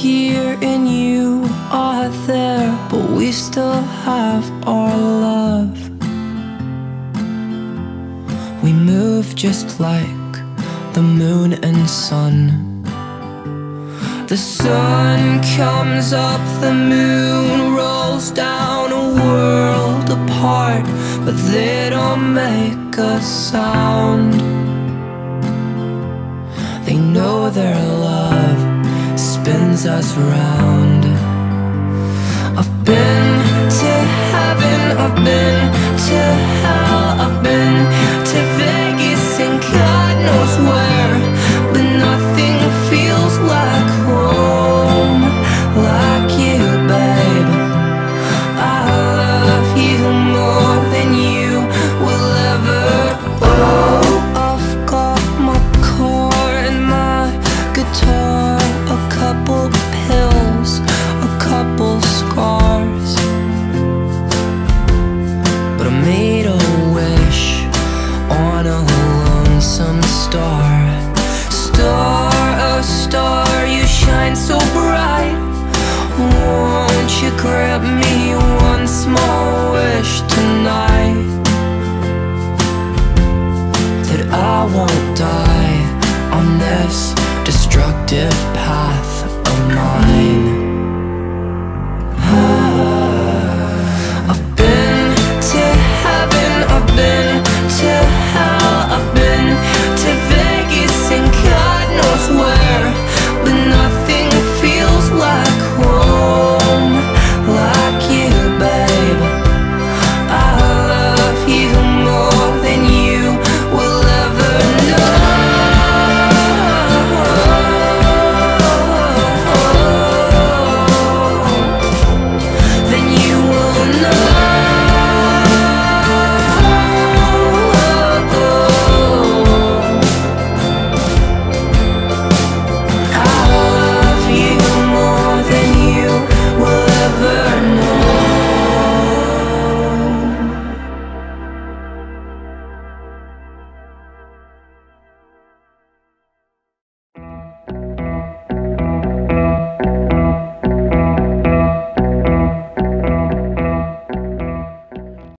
here and you are there, but we still have our love. We move just like the moon and sun. The sun comes up, the moon rolls down, a world apart, but they don't make a sound. They know they're alive spins us round. I've been to heaven, I've been